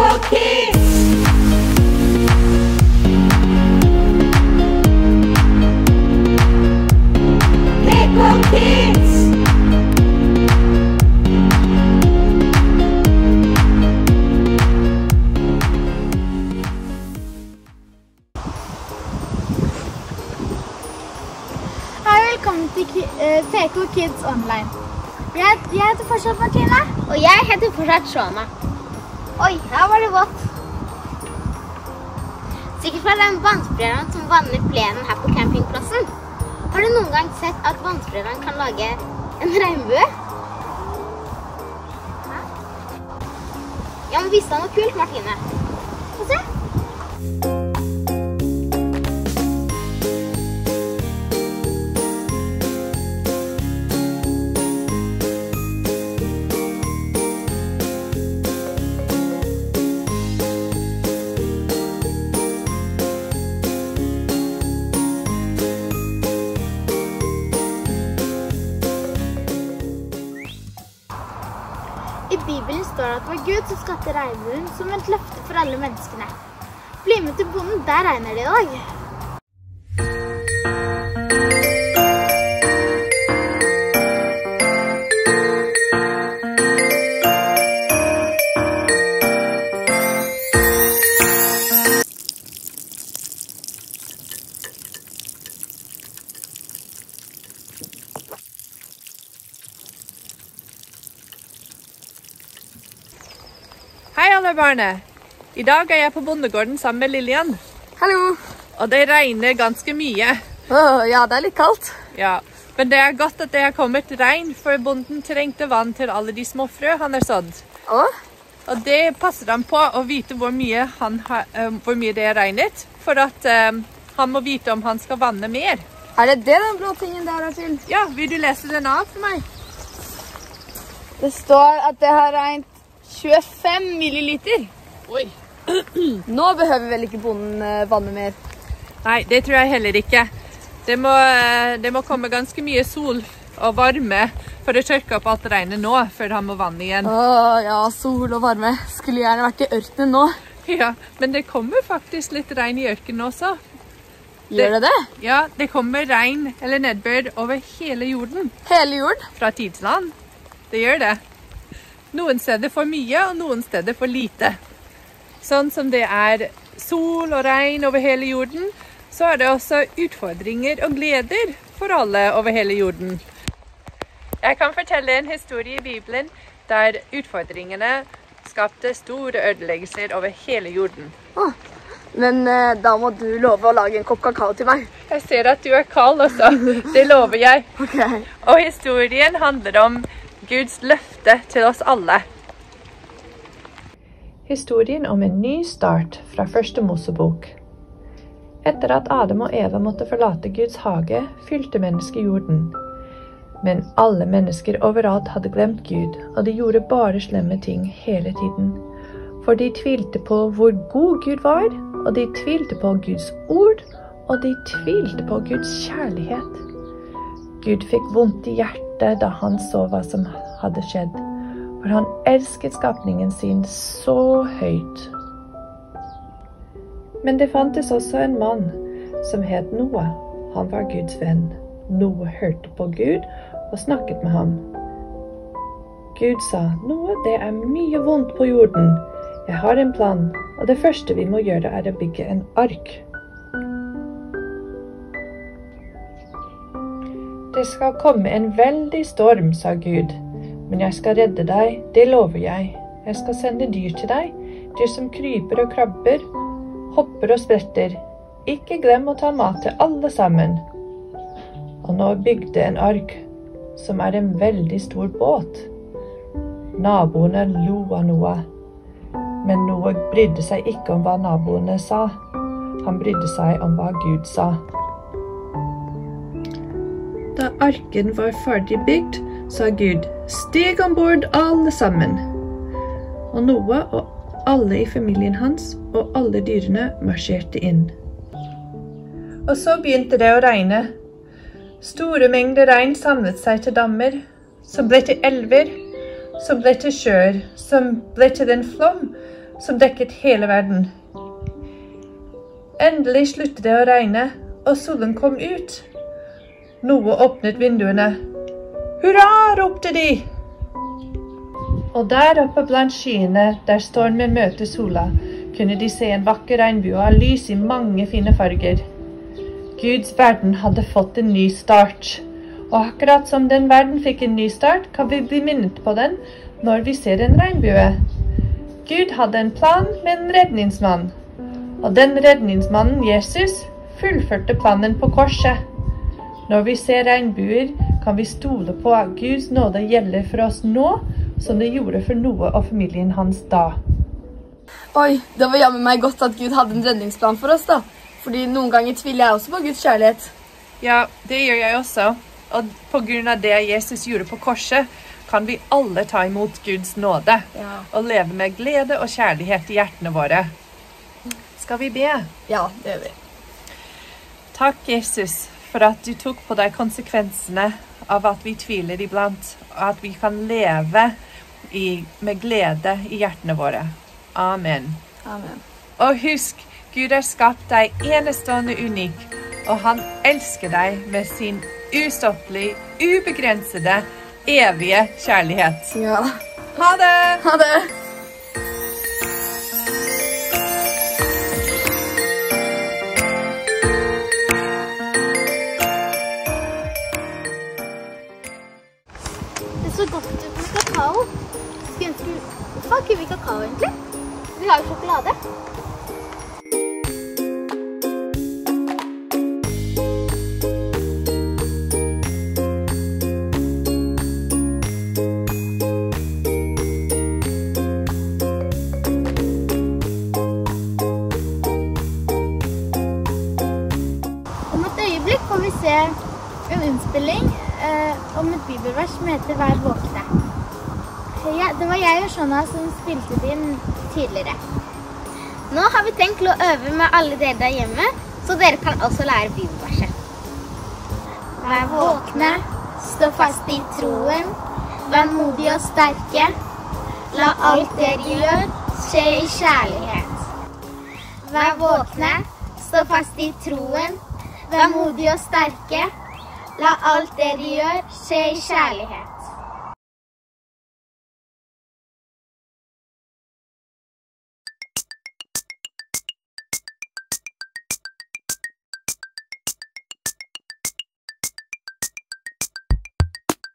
Kids! PK Kids! Hei, velkommen til eh, PK Kids Online. Jeg, jeg heter fortsatt Martine. Og jeg heter fortsatt Shona. Oi, her var det vått. Sikkert fra den vannsprayeren som vanner plenen her på campingplassen. Har du noen gang sett at vannsprayeren kan lage en regnbue? Ja, men visste han noe kult, Martine. Få se. Bibelen står at det var Gud som skapte regnbuen som et løfte for alle menneskene. Bli med til bonden, der regner det i dag. Barna. I dag er jeg på bondegården sammen med Lillian. Hallo. Og det regner ganske mye. Oh, ja, det er litt kaldt. Ja, Men det er godt at det er kommet regn, for bonden trengte vann til alle de små frø han har sådd. Oh. Og det passer han på å vite hvor mye, han har, um, hvor mye det har regnet, for at um, han må vite om han skal vanne mer. er det det den blå tingen der er til? Ja, Vil du lese den av for meg? Det står at det har regnet 25 milliliter. Oi. Nå behøver vel ikke bonden vannet vanne mer. Nei, det tror jeg heller ikke. Det må, eh, det må komme ganske mye sol og varme for å tørke opp alt regnet nå, før han må vanne igjen. Åh, ja, sol og varme. Skulle gjerne vært i ørkenen nå. Ja, Men det kommer faktisk litt regn i ørkenen også. Gjør det det? Ja, det kommer regn eller nedbør over hele jorden Hele jorden? fra tidsland. Det gjør det. Noen steder for mye, og noen steder for lite. Sånn som det er sol og regn over hele jorden, så er det også utfordringer og gleder for alle over hele jorden. Jeg kan fortelle en historie i Bibelen der utfordringene skapte store ødeleggelser over hele jorden. Men eh, da må du love å lage en kopp kakao til meg. Jeg ser at du er kald også. Det lover jeg. Okay. Og historien handler om Guds løfte til oss alle. Historien om en ny start fra første Mosebok. Etter at Adam og Eva måtte forlate Guds hage, fylte mennesket jorden. Men alle mennesker overalt hadde glemt Gud, og de gjorde bare slemme ting hele tiden. For de tvilte på hvor god Gud var, og de tvilte på Guds ord, og de tvilte på Guds kjærlighet. Gud fikk vondt i hjertet da han så hva som hadde skjedd, for han elsket skapningen sin så høyt. Men det fantes også en mann som het Noah. Han var Guds venn. Noah hørte på Gud og snakket med ham. Gud sa, Noah, det er mye vondt på jorden. Jeg har en plan, og det første vi må gjøre er å bygge en ark. Det skal komme en veldig storm, sa Gud. Men jeg skal redde deg, det lover jeg. Jeg skal sende dyr til deg, dyr som kryper og krabber, hopper og spretter. Ikke glem å ta mat til alle sammen. Og nå bygde en ark, som er en veldig stor båt. Naboene lo av Noah, men Noah brydde seg ikke om hva naboene sa. Han brydde seg om hva Gud sa. Da arken var ferdig bygd, sa Gud, stig om bord alle sammen. Og Noah og alle i familien hans og alle dyrene marsjerte inn. Og så begynte det å regne. Store mengder regn samlet seg til dammer, som ble til elver, som ble til sjøer, som ble til en flom, som dekket hele verden. Endelig sluttet det å regne, og solen kom ut. Noe åpnet vinduene. Hurra, ropte de! Og der oppe blant skyene, der stormen møter sola, kunne de se en vakker regnbue av lys i mange fine farger. Guds verden hadde fått en ny start. Og akkurat som den verden fikk en ny start, kan vi bli minnet på den når vi ser en regnbue. Gud hadde en plan med en redningsmann. Og den redningsmannen, Jesus, fullførte planen på korset. Når vi ser regnbuer, kan vi stole på at Guds nåde gjelder for oss nå, som det gjorde for Noe og familien hans da. Oi, det var jammen meg godt at Gud hadde en redningsplan for oss, da. Fordi noen ganger tviler jeg også på Guds kjærlighet. Ja, det gjør jeg også. Og på grunn av det Jesus gjorde på korset, kan vi alle ta imot Guds nåde Ja. og leve med glede og kjærlighet i hjertene våre. Skal vi be? Ja, det gjør vi. Takk, Jesus, for at du tok på deg konsekvensene av at vi tviler iblant, og at vi kan leve i, med glede i hjertene våre. Amen. Amen. Og husk, Gud har skapt deg enestående unik, og han elsker deg med sin ustoppelig, ubegrensede, evige kjærlighet. Ja. Ha det! Ha det! Det som heter 'Vær våkne'. Ja, det var jeg og Shona som spilte det inn tidligere. Nå har vi tenkt å øve med alle dere der hjemme, så dere kan også lære bibelverset. Vær våkne, stå fast i troen, vær modige og sterke. La alt dere gjør, skje i kjærlighet. Vær våkne, stå fast i troen, vær modige og sterke. La alt dere gjør, skje i kjærlighet.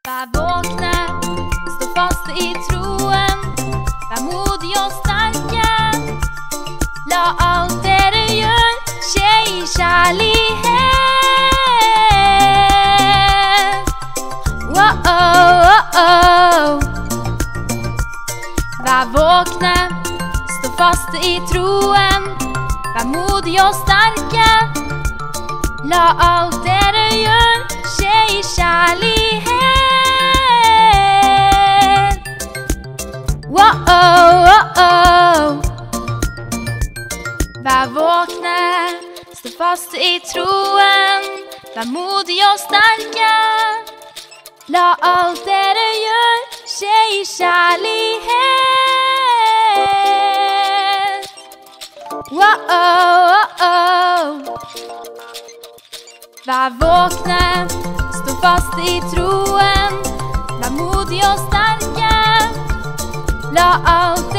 Vær våkne, stå fast i troen. Vær modig og sterke. La alt dere gjør, skje i kjærlighet. Stå fast i troen. Vær modige og sterke. La alt dere gjør, skje i kjærlighet. Wow-oh-oh-oh. Vær våkne, stå fast i troen. Vær modige og sterke. La alt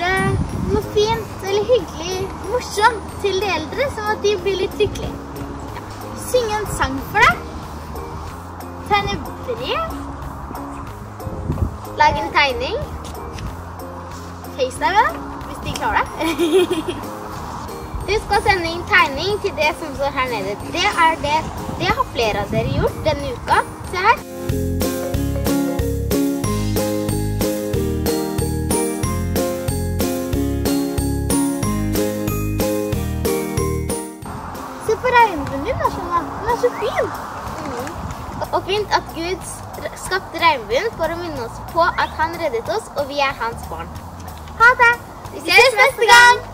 Gjøre noe fint eller hyggelig, morsomt til de eldre, sånn at de blir litt lykkelige. Synge en sang for deg. Tegne brev. Lag en tegning. FaceTime hvis de klarer det. Husk å sende inn tegning til det som står her nede. Det. Det har flere av dere gjort denne uka. Skapte for å minne oss på at han reddet oss, og vi er hans barn. Ha det. Vi ses neste gang!